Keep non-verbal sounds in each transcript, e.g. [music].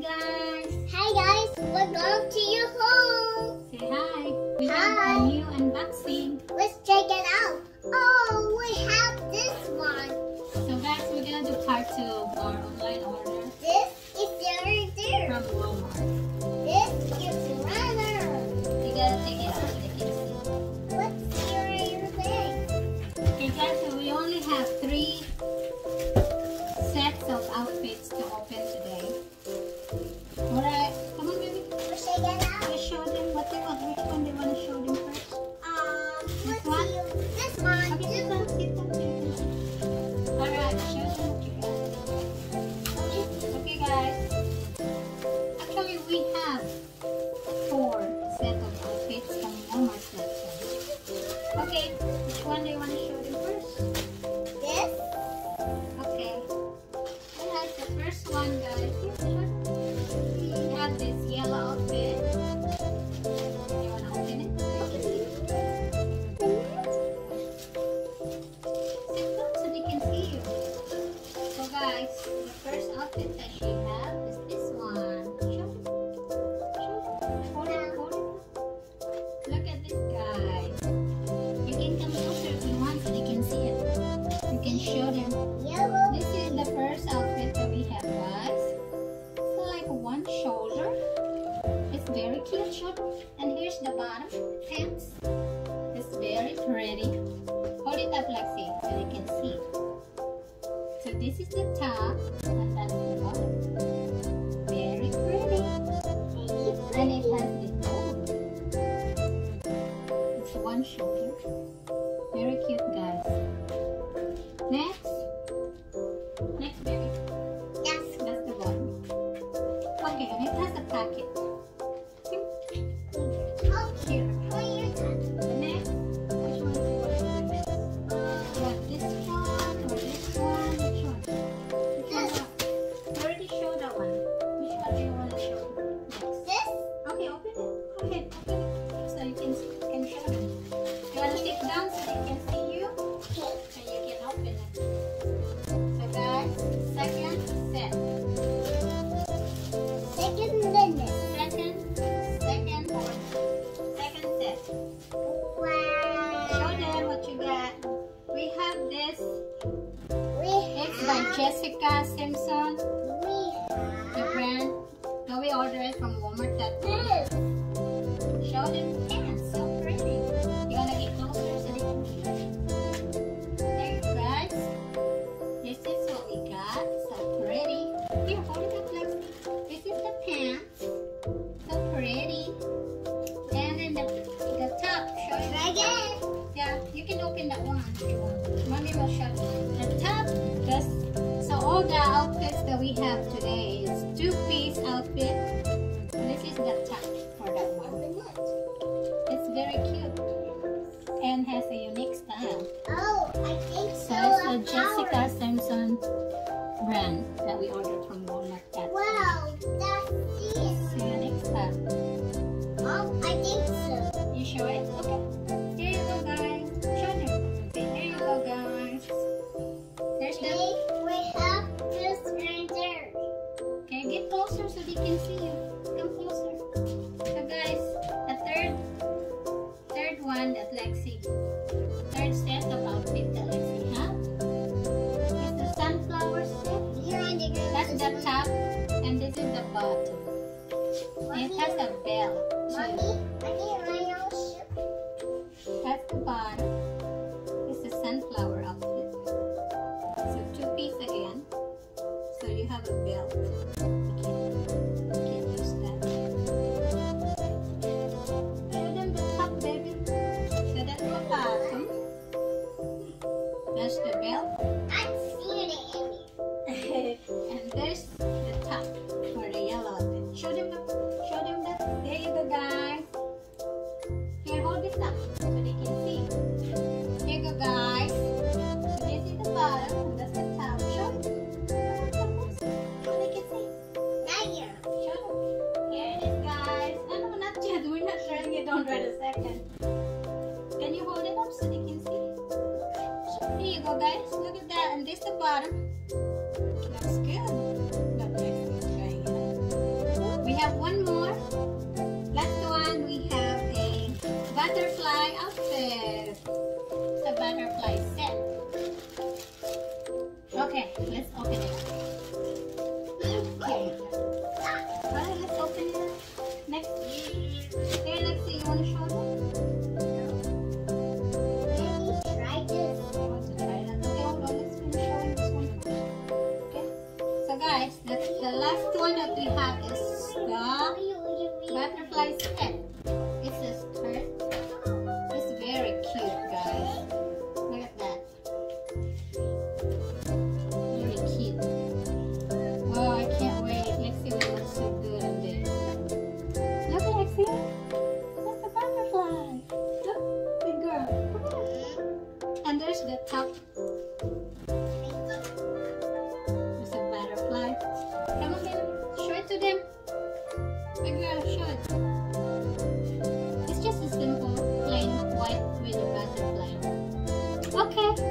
guys. Hi guys. welcome to your home. Say hi. We hi. have a new unboxing. Let's check it out. ready. Hold it up like this so you can see. So this is the top and that's the bottom. Jessica Simpson, have today is two-piece outfit. This is the top for that one. It's very cute and has a unique style. Oh, I think so. So it's the Jessica. Simpson brand that we ordered from Walmart. Wow, that's it. Unique style. have a belt. Can use that. The baby. The bottom. The belt. I'm it. [laughs] and there's the top for the yellow. Show them the Guys, look at that. And this the bottom. Looks good. We have one more. Last one, we have a butterfly outfit. It's a butterfly set. Okay, let's open it. last one that we have is the butterfly's pet. It's a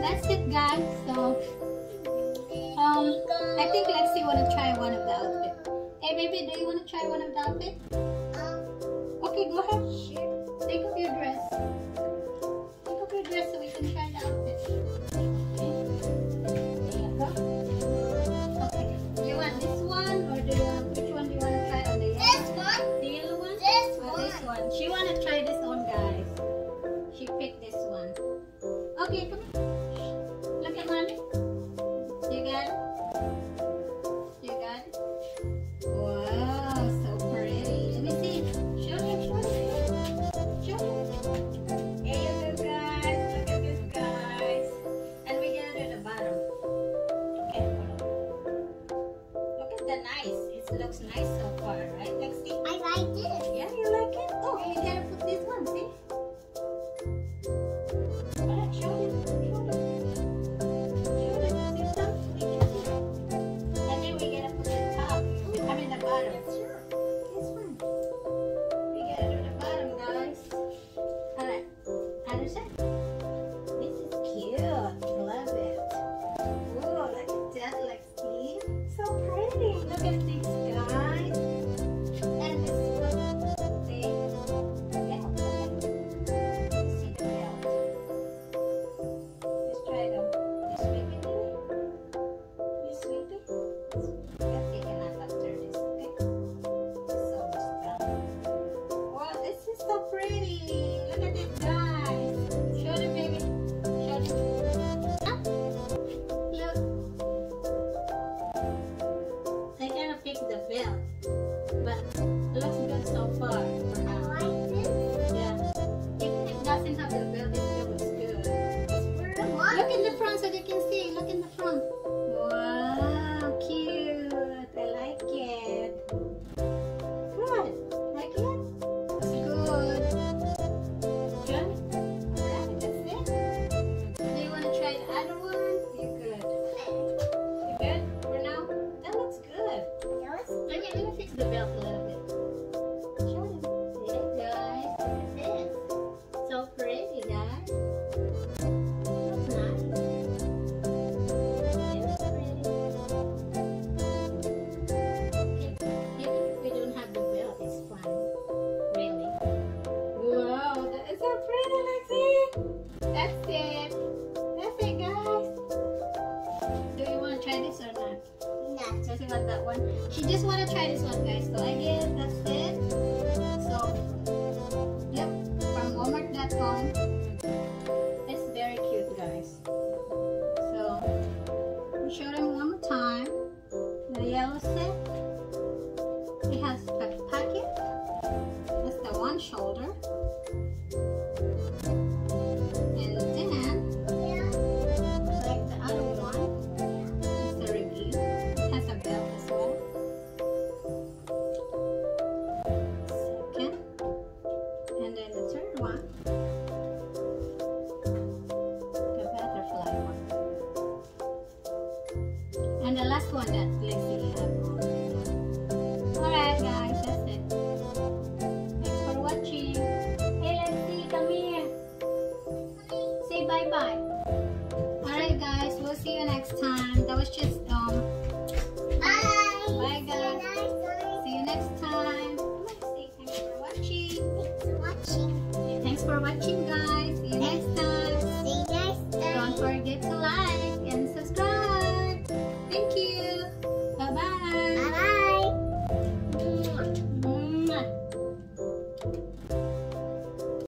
that's it guys. So um i think lexi want to try one of the outfits hey baby do you want to try one of the outfits um, okay go ahead. Take off your dress. Take off your dress so we can Look at these. can have the building. Look in the front so they can see. And the last one that Lexi had. Alright guys, that's it. Thanks for watching. Hey Lexi, come here. Say bye-bye. Alright guys, we'll see you next time. That was just um Bye. Bye guys. See you next time. Thanks for watching. Thanks for watching. Thanks for watching.